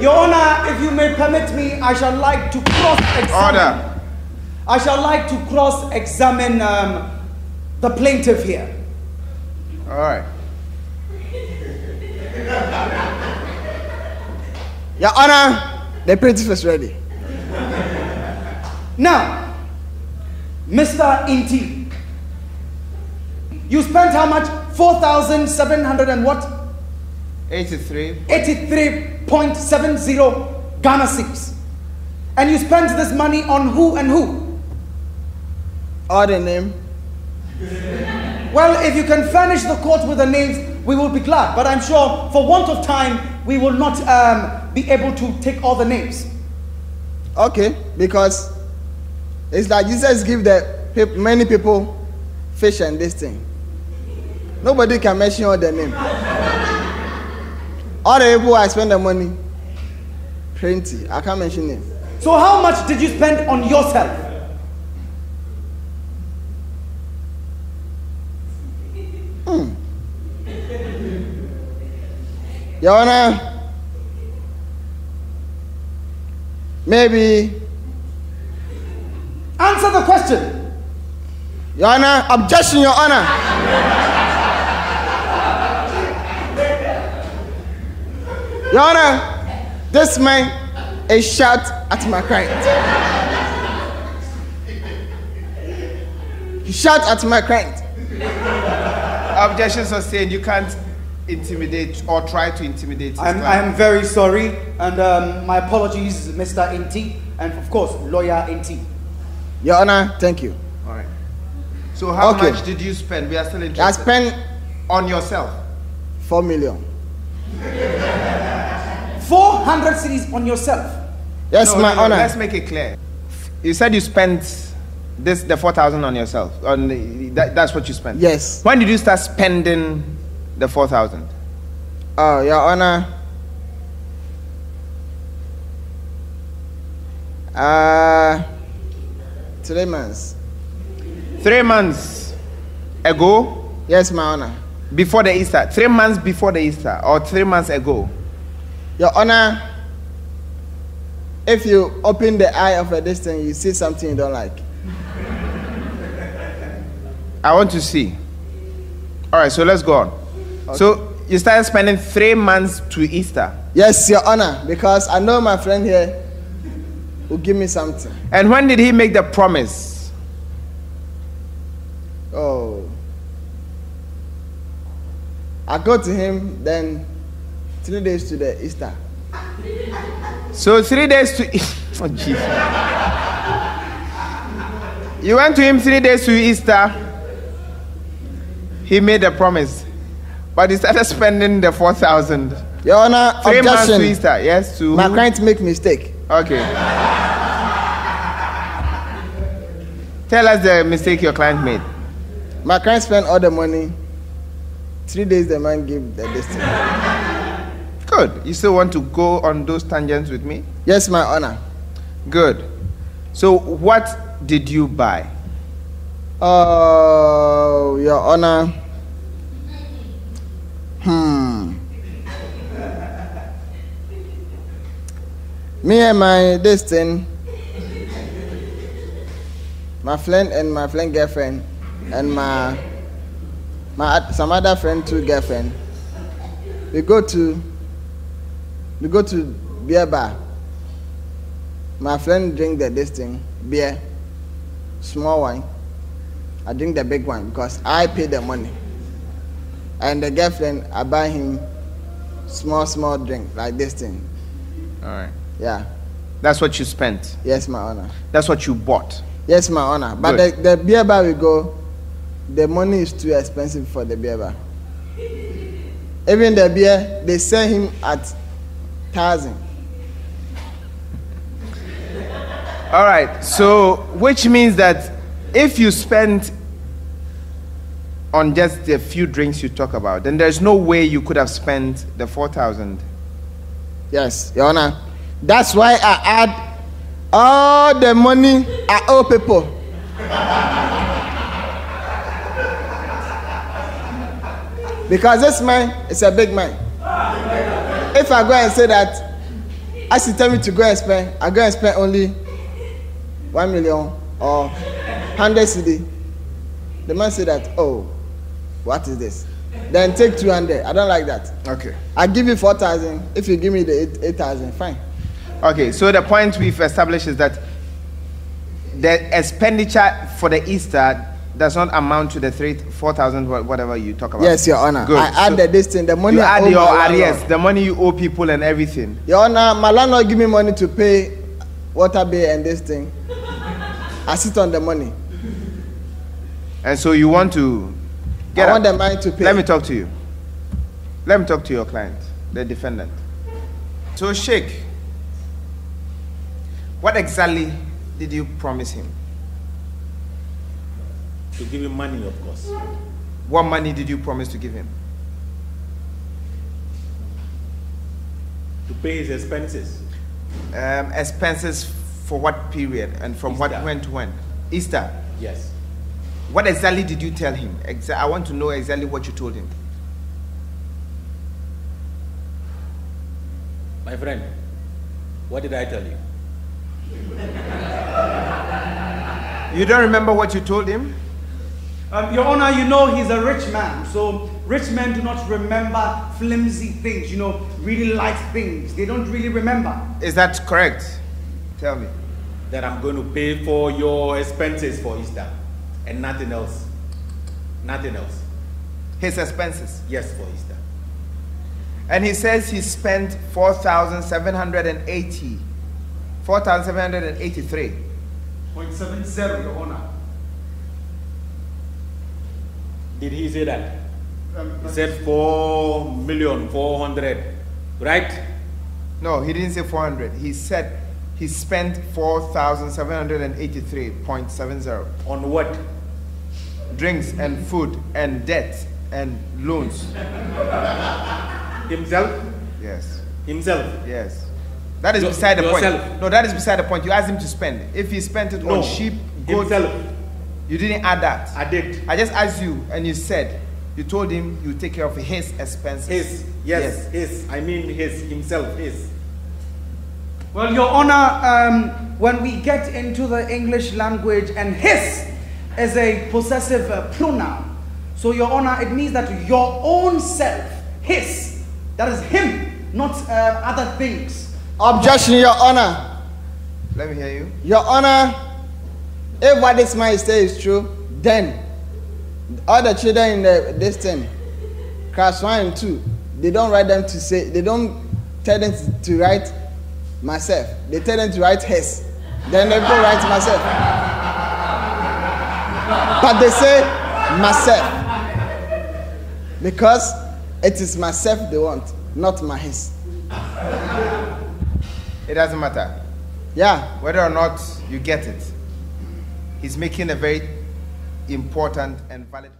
Your Honor, if you may permit me, I shall like to cross-examine. Order. I shall like to cross-examine um, the plaintiff here. All right. Your Honor, the plaintiff is ready. Now, Mr. Nti, you spent how much? 4,700 and what? 83. 83.70 Ghana cedis. And you spent this money on who and who? All the name. Well, if you can furnish the court with the names, we will be glad. But I'm sure, for want of time, we will not um, be able to take all the names. Okay, because it's like Jesus give the peop- many people fish and this thing. Nobody can mention all the name. All the people I spend the money, plenty. I can't mention name. So, how much did you spend on yourself? Your Honor, maybe. Answer the question. Your Honor, objection, Your Honor. Your Honor, this man is shot at my client. He shot at my client. Objection sustained. You can't intimidate or try to intimidate. his I'm, client. I'm very sorry, and um, my apologies, Mr. Nti, and of course, lawyer Nti. Your Honor, thank you. All right. So how Okay. much did you spend? We are still I interested. spent on yourself. four million. 400 cedis on yourself. Yes, No, my no, no, honor. Let's make it clear. You said you spent this the four thousand on yourself. On the, that, that's what you spent. Yes. When did you start spending the four thousand? Oh, Your Honor. Uh, three months. Three months ago, Yes, my honor. before the Easter. Three months before the Easter, or three months ago. Your honor, if you open the eye of a distance, you see something you don't like. I want to see. All right, so let's go on. So you started spending three months to Easter, Yes, your honor, because I know my friend here will give me something. and when did he make the promise? Oh. I go to him, then three days to the Easter. So three days to. oh Jesus. You went to him three days to Easter. He made a promise, but he started spending the four thousand. Your honor, Three months to. Easter. Yes, to. My client make mistake. Okay. Tell us the mistake your client made. My client spent all the money. Three days the man give the distance. Good. You still want to go on those tangents with me? Yes, my honor. Good. So, what did you buy? Oh, your honor. Hmm. Me and my thing, my friend and my friend girlfriend, and my my some other friend too girlfriend. We go to we go to beer bar. My friend drink the this thing beer, small wine. I drink the big one because I pay the money. And the girlfriend, I buy him small, small drink like this thing. All right. Yeah. That's what you spent. Yes, my honor. That's what you bought. Yes, my honor. But the, the beer bar we go, the money is too expensive for the beer bar. Even the beer, they sell him at thousand. All right. So, which means that if you spend on just the few drinks you talk about, then there's no way you could have spent the 4,000. Yes, your honor. That's why I add all the money I owe people. because this man is a big man. If I go and say that as he tell me to go and spend, I go and spend only one million or hundred cedi. The man say that, oh, what is this? Then take two hundred. I don't like that. Okay. I give you four thousand. If you give me the eight eight thousand, fine. Okay, so the point we've established is that the expenditure for the Easter does not amount to the three, four thousand, whatever you talk about. Yes, Your Honor. Good. I add So the this thing, the money you I add owe your arrears, the money you owe people and everything. Your Honor, my landlord give me money to pay water bill and this thing. I sit on the money. And so you want to get I want up. the money to pay. Let me talk to you. Let me talk to your client, the defendant. So, Sheikh, what exactly did you promise him? To give him money, of course. What money did you promise to give him? To pay his expenses. Um, expenses for what period and from what when to when? Easter. Yes. What exactly did you tell him? Exa- I want to know exactly what you told him. My friend, what did I tell you? You don't remember what you told him? Um, Your Honor, you know he's a rich man, so rich men do not remember flimsy things, you know, really light things. They don't really remember. Is that correct? Tell me. That I'm going to pay for your expenses for Easter and nothing else. Nothing else. His expenses. Yes, for Easter. And he says he spent 4,780. 4,783. 0.70, Your Honor. Did he say that? Um, He said four million four hundred, right? No, he didn't say 400. He said he spent 4,783.70. On what? Drinks and food and debt and loans. Himself? Yes. Himself? Yes. That is Your- beside the yourself. point. No, that is beside the point. You asked him to spend. If he spent it No. on sheep, goats, Himself. You didn't add that. I did. I just asked you, and you said you told him you take care of his expenses. His. Yes, his. I mean his. Himself. His. Well, Your Honor, um, when we get into the English language, and his is a possessive uh, pronoun. So, Your Honor, it means that your own self, his, that is him, not uh, other things. Objection, Your Honor. Let me hear you. Your Honor, if what this man says is true, then all the children in the this thing, class one and two, they don't write them to say they don't tell them to, to write myself. They tell them to write his. Then they go write myself. But they say myself. Because it is myself they want, not my his. It doesn't matter Yeah. whether or not you get it. He's making a very important and valid